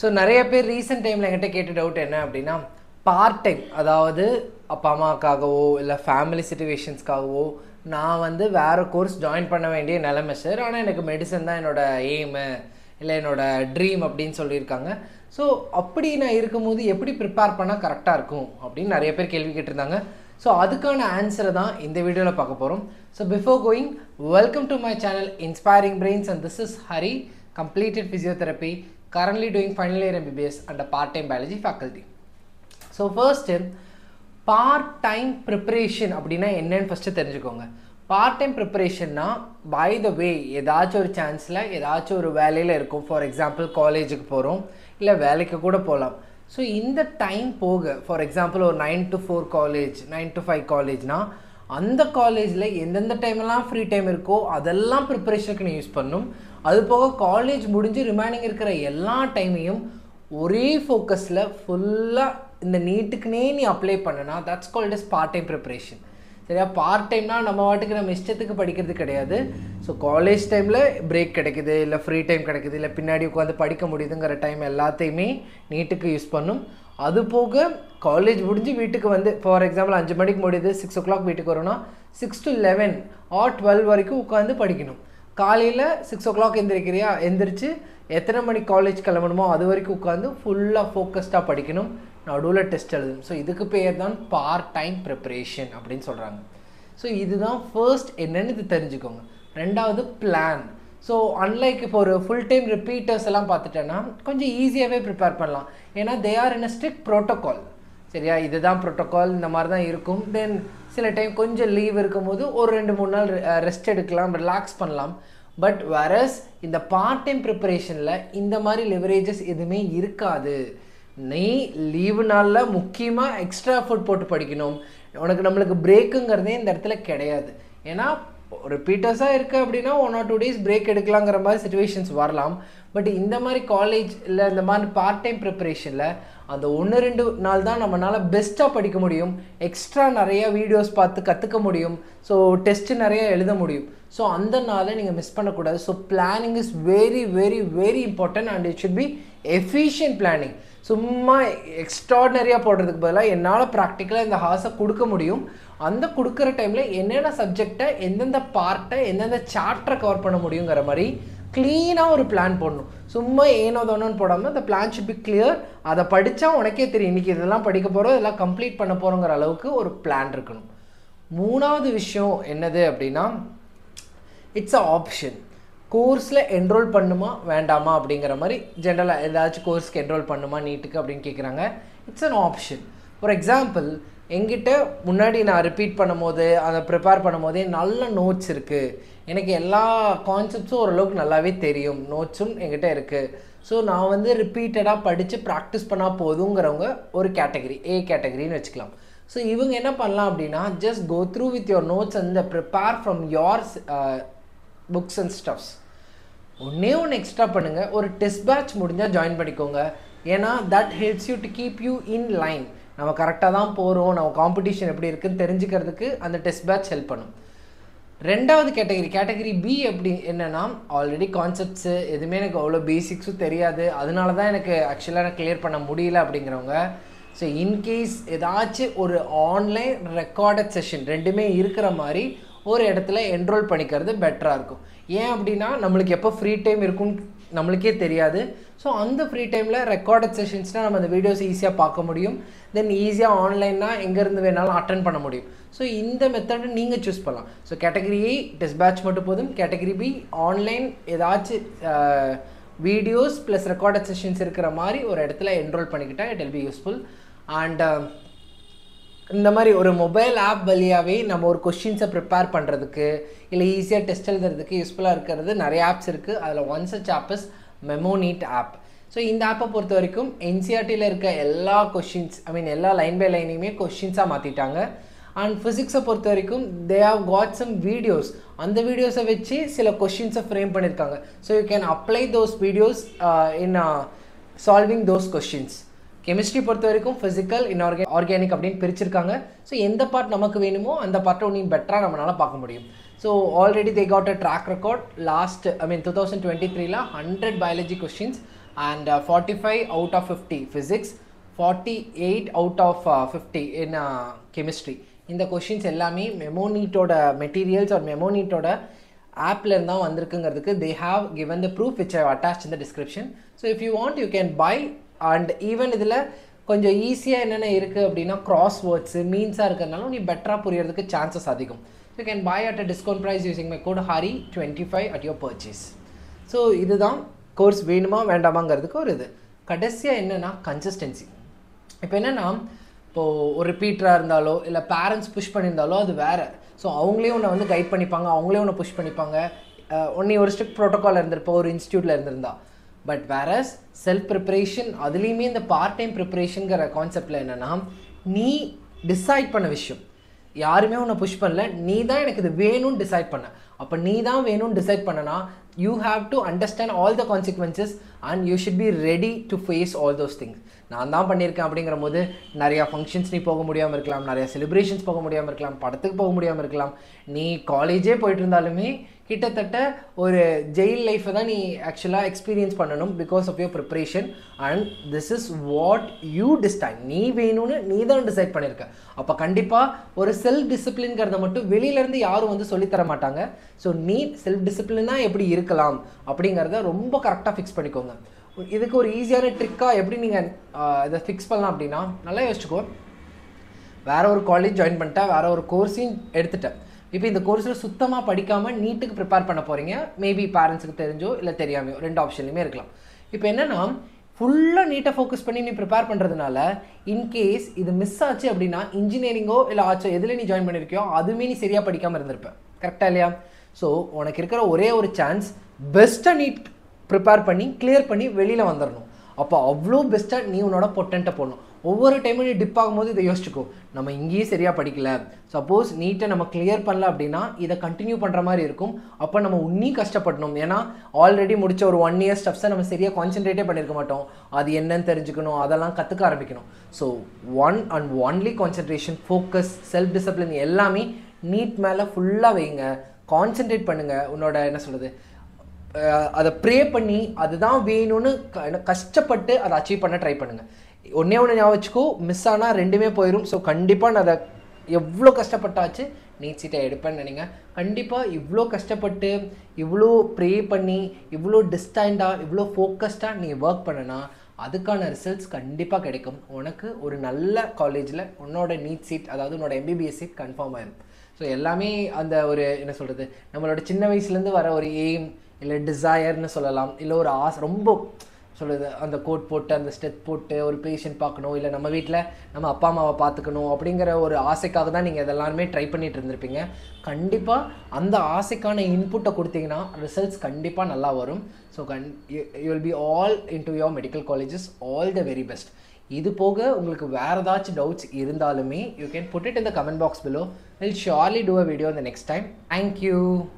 So நிறைய பேர் recent டைமில் என்கிட்ட கேட்ட டவுட் என்ன அப்படின்னா பார்ட் டைம் அதாவது அப்பா அம்மாக்காகவோ இல்லை ஃபேமிலி சுச்சுவேஷன்ஸ்க்காகவோ நான் வந்து வேறு கோர்ஸ் ஜாயின் பண்ண வேண்டிய நிலைமை சார் ஆனால் எனக்கு மெடிசன் தான் என்னோட எய்மு இல்லை என்னோடய ட்ரீம் அப்படின்னு சொல்லியிருக்காங்க. ஸோ அப்படி நான் இருக்கும்போது எப்படி ப்ரிப்பேர் பண்ணால் கரெக்டாக இருக்கும் அப்படின்னு நிறைய பேர் கேள்வி கேட்டிருந்தாங்க. ஸோ அதுக்கான ஆன்சரை தான் இந்த வீடியோவில் பார்க்க போகிறோம் so before going welcome to my channel Inspiring Brains and this is Hari completed physiotherapy currently doing final year MBBS under part-time biology faculty. So first part time preparation அப்படின்னா என்னன்னு ஃபஸ்ட்டு தெரிஞ்சுக்கோங்க. பார்ட் டைம் ப்ரிப்பரேஷன்னா by the way ஏதாச்சும் ஒரு சான்ஸில் ஏதாச்சும் ஒரு வேலையில் இருக்கும். ஃபார் எக்ஸாம்பிள் காலேஜுக்கு போகிறோம் இல்லை வேலைக்கு கூட போகலாம் ஸோ இந்த டைம் போக ஃபார் எக்ஸாம்பிள் ஒரு nine to four college nine to five காலேஜ்னால் அந்த காலேஜில் எந்தெந்த டைம்லாம் ஃப்ரீ டைம் இருக்கோ அதெல்லாம் ப்ரிப்பரேஷனுக்கு நீ யூஸ் பண்ணும். அது போக காலேஜ் முடிஞ்சு ரிமைனிங் இருக்கிற எல்லா டைமையும் ஒரே ஃபோக்கஸில் ஃபுல்லாக இந்த நீட்டுக்குனே நீ அப்ளை பண்ணனா that's called is part time preparation சரியா? பார்ட் டைம்னா நம்ம வாட்டுக்கு நம்ம இஷ்டத்துக்கு படிக்கிறது கிடையாது. ஸோ காலேஜ் டைமில் பிரேக் கிடைக்குது இல்லை ஃப்ரீ டைம் கிடைக்குது இல்லை பின்னாடி உட்காந்து படிக்க முடியுதுங்கிற டைம் எல்லாத்தையுமே நீட்டுக்கு யூஸ் பண்ணும். அது போக காலேஜ் முடிஞ்சு வீட்டுக்கு வந்து ஃபார் எக்ஸாம்பிள் அஞ்சு மணிக்கு முடியுது சிக்ஸ் ஓ கிளாக் வீட்டுக்கு வரோன்னா six to eleven or twelve வரைக்கும் உட்காந்து படிக்கணும். காலையில் சிக்ஸ் ஓ கிளாக் எந்திரிக்கிறியா? எந்திரிச்சு எத்தனை மணிக்கு காலேஜ் கிளம்பணுமோ அது வரைக்கும் உட்காந்து ஃபுல்லாக ஃபோக்கஸ்டாக படிக்கணும். நடுவில் டெஸ்ட் எழுதணும். ஸோ இதுக்கு பேர் தான் பார்ட் டைம் ப்ரிப்பரேஷன் அப்படின்னு சொல்கிறாங்க ஸோ இதுதான் ஃபர்ஸ்ட் என்னன்னு இது தெரிஞ்சுக்கோங்க. ரெண்டாவது பிளான் ஸோ அன்லைக் இப்போ ஒரு ஃபுல் டைம் ரிப்பீட்டர்ஸ் எல்லாம் பார்த்துட்டேன்னா கொஞ்சம் ஈஸியாகவே ப்ரிப்பேர் பண்ணலாம். ஏன்னா they are in a strict protocol சரியா? இதுதான் ப்ரோட்டோக்கால் இந்த மாதிரி தான் இருக்கும். தென் சில டைம் கொஞ்சம் லீவ் இருக்கும்போது ஒரு ரெண்டு மூணு நாள் ரெஸ்ட் எடுக்கலாம் ரிலாக்ஸ் பண்ணலாம். பட் வரஸ் இந்த பார்ட் டைம் ப்ரிப்பரேஷனில் இந்த மாதிரி லிவரேஜஸ் எதுவுமே இருக்காது. நீ லீவு நாளில் முக்கியமாக எக்ஸ்ட்ரா ஃபுட் போட்டு படிக்கணும். உனக்கு நம்மளுக்கு பிரேக்குங்கிறதே இந்த இடத்துல கிடையாது. ஏன்னா ரிப்பீட்டர்ஸாக இருக்குது அப்படின்னா one or two days break எடுக்கலாங்கிற மாதிரி சுச்சுவேஷன்ஸ் வரலாம். பட் இந்த மாதிரி காலேஜ் இல்லை இந்த மாதிரி பார்ட் டைம் ப்ரிப்பரேஷனில் அந்த ஒன்று ரெண்டு நாள் தான் நம்மளால் பெஸ்ட்டாக படிக்க முடியும். எக்ஸ்ட்ரா நிறைய வீடியோஸ் பார்த்து கற்றுக்க முடியும். ஸோ டெஸ்ட்டு நிறைய எழுத முடியும். ஸோ அந்த நாளை நீங்கள் மிஸ் பண்ணக்கூடாது. So planning is very very very important and it should be efficient planning சும்மா எக்ஸ்ட்ராடனரியாக போடுறதுக்கு பதிலாக என்னால் ப்ராக்டிக்கலாக இந்த ஹார்ஸை கொடுக்க முடியும். அந்த கொடுக்குற டைமில் என்னென்ன சப்ஜெக்டை எந்தெந்த பார்ட்டை எந்தெந்த சாப்டரை கவர் பண்ண முடியுங்கிற மாதிரி க்ளீனாக ஒரு பிளான் போடணும். சும்மா ஏனோ தானோன்னு போடாமல் அந்த பிளான் ஷுட் பி கிளியர் அதை படித்தா உனக்கே தெரியும். இன்றைக்கி இதெல்லாம் படிக்க போகிறோம் இதெல்லாம் கம்ப்ளீட் பண்ண போகிறோங்கிற அளவுக்கு ஒரு பிளான் இருக்கணும். மூணாவது விஷயம் என்னது அப்படின்னா இட்ஸ் அ ஆப்ஷன் கோர்ஸில் என்ரோல் பண்ணுமா வேண்டாமா அப்படிங்கிற மாதிரி ஜென்ரலாக ஏதாச்சும் கோர்ஸ்க்கு என்ரோல் பண்ணுமா நீட்டுக்கு அப்படின்னு கேட்குறாங்க it's an option for example எங்கிட்ட முன்னாடி நான் ரிப்பீட் பண்ணும் போது அதை ப்ரிப்பேர் பண்ணும்போதே நல்ல நோட்ஸ் இருக்குது எனக்கு எல்லா கான்செப்ட்ஸும் ஓரளவுக்கு நல்லாவே தெரியும். நோட்ஸும் எங்கிட்ட இருக்குது ஸோ நான் வந்து ரிப்பீட்டடாக படித்து ப்ராக்டிஸ் பண்ணால் போதுங்கிறவங்க ஒரு கேட்டகரி ஏ கேட்டகரின்னு வச்சுக்கலாம். ஸோ இவங்க என்ன பண்ணலாம் அப்படின்னா just go through with your notes and prepare from your books and stuffs ஒன்றே ஒன்று எக்ஸ்ட்ரா பண்ணுங்கள் ஒரு டெஸ்ட் பேட்ச் முடிஞ்சால் ஜாயின் பண்ணிக்கோங்க. ஏன்னா that helps you to keep you in line நம்ம கரெக்டாக தான் போகிறோம் நம்ம காம்படிஷன் எப்படி இருக்குன்னு தெரிஞ்சுக்கிறதுக்கு அந்த டெஸ்ட் பேட்ச் ஹெல்ப் பண்ணும். ரெண்டாவது கேட்டகரி கேட்டகரி பி எப்படி என்னென்னா ஆல்ரெடி கான்செப்ட்ஸு எதுவுமே எனக்கு அவ்வளோ பேசிக்ஸும் தெரியாது. அதனால தான் எனக்கு ஆக்சுவலாக நான் கிளியர் பண்ண முடியல அப்படிங்கிறவங்க. ஸோ இன்கேஸ் ஏதாச்சும் ஒரு ஆன்லைன் ரெக்கார்டட் செஷன் ரெண்டுமே இருக்கிற மாதிரி ஒரு இடத்துல என்ரோல் பண்ணிக்கிறது பெட்டராக இருக்கும். ஏன் அப்படின்னா நம்மளுக்கு எப்போ ஃப்ரீ டைம் இருக்கும்னு நம்மளுக்கே தெரியாது. ஸோ அந்த ஃப்ரீ டைமில் ரெக்கார்டட் செஷன்ஸ்னால் நம்ம அந்த வீடியோஸ் ஈஸியாக பார்க்க முடியும். தென் ஈஸியாக ஆன்லைன்னா எங்கேருந்து வேணாலும் அட்டன் பண்ண முடியும். ஸோ இந்த மெத்தடை நீங்கள் சூஸ் பண்ணலாம். So category A test batch மட்டும் போதும். கேட்டகரி பி ஆன்லைன் ஏதாச்சும் வீடியோஸ் ப்ளஸ் ரெக்கார்டட் செஷன்ஸ் இருக்கிற மாதிரி ஒரு இடத்துல enrol பண்ணிக்கிட்டால் it will be useful and இந்த மாதிரி ஒரு மொபைல் ஆப் வழியாகவே நம்ம ஒரு கொஷின்ஸை ப்ரிப்பேர் பண்ணுறதுக்கு இல்லை ஈஸியாக டெஸ்ட் எழுதுறதுக்கு யூஸ்ஃபுல்லாக இருக்கிறது நிறைய ஆப்ஸ் இருக்குது அதில் one such app is Memoneet app so இந்த ஆப்பை பொறுத்த வரைக்கும் என்சிஆர்டியில் இருக்க எல்லா கொஷின்ஸ் ஐ மீன் எல்லா லைன் பை லைனையுமே கொஷின்ஸாக மாற்றிட்டாங்க அண்ட் ஃபிசிக்ஸை பொறுத்த வரைக்கும் they have got some videos அந்த வீடியோஸை வச்சு சில கொஷின்ஸை ஃப்ரேம் பண்ணியிருக்காங்க so you can apply those videos in solving those questions chemistry பொறுத்த வரைக்கும் ஃபிசிக்கல் இன்ஆர்கே ஆர்கானிக் அப்படின்னு பிரிச்சிருக்காங்க. ஸோ எந்த பார்ட் நமக்கு வேணுமோ அந்த பார்ட்டை இன்னும் பெட்டராக நம்மளால் பார்க்க முடியும். So already they got a track record last I mean two thousand twenty த்ரீல hundred biology questions and forty five out of fifty physics forty eight out of fifty in chemistry இந்த கொஷின்ஸ் எல்லாமே மெமோனீட்டோட materials R மெமோனீட்டோட ஆப்பில் இருந்தால் வந்திருக்குங்கிறதுக்கு they have given the proof which I attach இந்த description so if you want you can buy and even இதில் கொஞ்சம் ஈஸியாக என்னென்ன இருக்குது அப்படின்னா கிராஸ் வேர்ட்ஸு மீன்ஸாக இருக்கிறதுனால நீ பெட்டராக புரியறதுக்கு சான்சஸ் அதிகம். You can buy at a discount price using my code Hari twenty five at your purchase so இதுதான் கோர்ஸ் வேணுமா வேண்டாமாங்கிறதுக்கு ஒரு இது. கடைசியாக என்னென்னா கன்சிஸ்டன்சி இப்போ என்னென்னா இப்போது ஒரு ரிப்பீட்டராக இருந்தாலோ இல்லை பேரண்ட்ஸ் புஷ் பண்ணியிருந்தாலோ அது வேறு. ஸோ அவங்களே உன்னை வந்து கைட் பண்ணிப்பாங்க அவங்களே உன்னை புஷ் பண்ணிப்பாங்க. ஒன்னே ஒரு ஸ்ட்ரிக்ட் ப்ரோட்டோக்கால் இருந்திருப்போம் ஒரு இன்ஸ்டியூட்டில் இருந்திருந்தா. பட் வேறஸ் செல்ஃப் ப்ரிப்பரேஷன் அதுலேயுமே இந்த பார்ட் டைம் ப்ரிப்பரேஷனுங்கிற கான்செப்டில் என்னென்னா நீ டிசைட் பண்ண விஷயம். யாருமே உன்னை புஷ் பண்ணல நீ தான் எனக்கு இது வேணும்னு டிசைட் பண்ண. அப்போ நீ தான் வேணும்னு டிசைட் பண்ணனா you have to understand all the consequences and you should be ready to face all those things நான் தான் பண்ணியிருக்கேன் அப்படிங்கிற போது நிறையா ஃபங்க்ஷன்ஸ் நீ போக முடியாமல் இருக்கலாம் நிறையா செலிப்ரேஷன்ஸ் போக முடியாமல் இருக்கலாம் படத்துக்கு போக முடியாமல் இருக்கலாம். நீ காலேஜே போயிட்டு இருந்தாலுமே கிட்டத்தட்ட ஒரு ஜெயில் லைஃப்பை தான் நீ ஆக்சுவலாக எக்ஸ்பீரியன்ஸ் பண்ணணும் because of your preparation and this is what you destine நீ வேணும்னு நீ தான் டிசைட் பண்ணியிருக்க அப்போ கண்டிப்பாக ஒரு செல்ஃப் டிசிப்ளின்கிறத மட்டும் வெளியிலேருந்து யாரும் வந்து சொல்லித்தர மாட்டாங்க. ஸோ நீ செல்ஃப் டிசிப்ளினாக எப்படி இருக்கலாம் அப்படிங்கிறத ரொம்ப கரெக்டாக ஃபிக்ஸ் பண்ணிக்கோங்க. இதுக்கு ஒரு ஈஸியான ட்ரிக்காக எப்படி நீங்கள் இதை ஃபிக்ஸ் பண்ணலாம் அப்படின்னா நல்லா யோசிச்சுக்கோ. வேற ஒரு காலேஜ் ஜாயின் பண்ணிட்டேன் வேற ஒரு கோர்ஸையும் எடுத்துட்டேன். இப்போ இந்த கோர்ஸில் சுத்தமாக படிக்காமல் நீட்டுக்கு ப்ரிப்பேர் பண்ண போகிறீங்க மேபி பேரண்ட்ஸுக்கு தெரிஞ்சோ இல்லை தெரியாமையோ ரெண்டு ஆப்ஷன்லையுமே இருக்கலாம். இப்போ என்னென்னா ஃபுல்லாக நீட்டாக ஃபோக்கஸ் பண்ணி நீ ப்ரிப்பேர் பண்ணுறதுனால இன்கேஸ் இது மிஸ் ஆச்சு அப்படின்னா இன்ஜினியரிங்கோ இல்லை ஆச்சோ எதில் நீ ஜாயின் பண்ணியிருக்கியோ அதுவுமே நீ சரியாக படிக்காமல் இருந்திருப்பேன் கரெக்டாக இல்லையா? ஸோ உனக்கு இருக்கிற ஒரே ஒரு சான்ஸ் பெஸ்ட்டாக நீட் ப்ரிப்பேர் பண்ணி கிளியர் பண்ணி வெளியில் வந்துடணும் அப்போ அவ்வளோ பெஸ்ட்டாக நீ உன்னோட பொட்டன்ட்டை போடணும். ஒவ்வொரு டைமும் நீ டிப் ஆகும்போது இதை யோசிச்சுக்கோ. நம்ம இங்கேயும் சரியாக படிக்கல. சப்போஸ் நீட்டை நம்ம கிளியர் பண்ணல அப்படின்னா இதை கண்டினியூ பண்ணுற மாதிரி இருக்கும். அப்போ நம்ம உன்னி கஷ்டப்படணும். ஏன்னா ஆல்ரெடி முடிச்ச ஒரு ஒன் இயர் ஸ்டெப்ஸை நம்ம சரியாக கான்சென்ட்ரேட்டே பண்ணியிருக்க மாட்டோம். அது என்னன்னு தெரிஞ்சுக்கணும். அதெல்லாம் கற்றுக்க ஆரம்பிக்கணும். So one and only concentration focus self discipline எல்லாமே நீட் மேலே ஃபுல்லாக வைங்க. கான்சென்ட்ரேட் பண்ணுங்கள் உன்னோட என்ன சொல்கிறது அதை ப்ரே பண்ணி அதுதான் வேணும்னு க- கஷ்டப்பட்டு அதை அச்சீவ் பண்ண ட்ரை பண்ணுங்கள் ஒன்றே ஒன்று ஞாபகம் வச்சுக்கோ மிஸ் ஆனால் ரெண்டுமே போயிடும் ஸோ கண்டிப்பாக நான் அதை எவ்வளோ கஷ்டப்பட்டாச்சு நீட் சீட்டை எடுப்பேன்னு நினைங்க. கண்டிப்பாக இவ்வளோ கஷ்டப்பட்டு இவ்வளோ ப்ரே பண்ணி இவ்வளோ டிஸ்டாண்டாக இவ்வளோ ஃபோக்கஸ்டாக நீ ஒர்க் பண்ணனா அதுக்கான ரிசல்ட்ஸ் கண்டிப்பாக கிடைக்கும். உனக்கு ஒரு நல்ல காலேஜில் உன்னோட நீட் சீட் அதாவது உன்னோட எம்பிபிஎஸ் சீட் கன்ஃபார்ம் ஆயிரும். ஸோ எல்லாமே அந்த ஒரு என்ன சொல்கிறது நம்மளோட சின்ன வயசுலேருந்து வர ஒரு எய்ம் இல்லை டிசையர்னு சொல்லலாம். இல்லை ஒரு ஆசை ரொம்ப சொல்லுது அந்த கோட் போட்டு அந்த ஸ்டெப் போட்டு ஒரு பேஷண்ட் பார்க்கணும் இல்லை நம்ம வீட்டில் நம்ம அப்பா அம்மாவை பார்த்துக்கணும் அப்படிங்கிற ஒரு ஆசைக்காக தான் நீங்கள் இதெல்லாமே ட்ரை பண்ணிகிட்டு இருந்திருப்பீங்க. கண்டிப்பாக அந்த ஆசைக்கான இன்புட்டை கொடுத்தீங்கன்னா ரிசல்ட்ஸ் கண்டிப்பாக நல்லா வரும். So can you will be all in to your medical colleges all the very best இது போக உங்களுக்கு வேறு ஏதாச்சும் டவுட்ஸ் இருந்தாலுமே you can put it in the comment box below We'll surely do a video the next time. Thank you.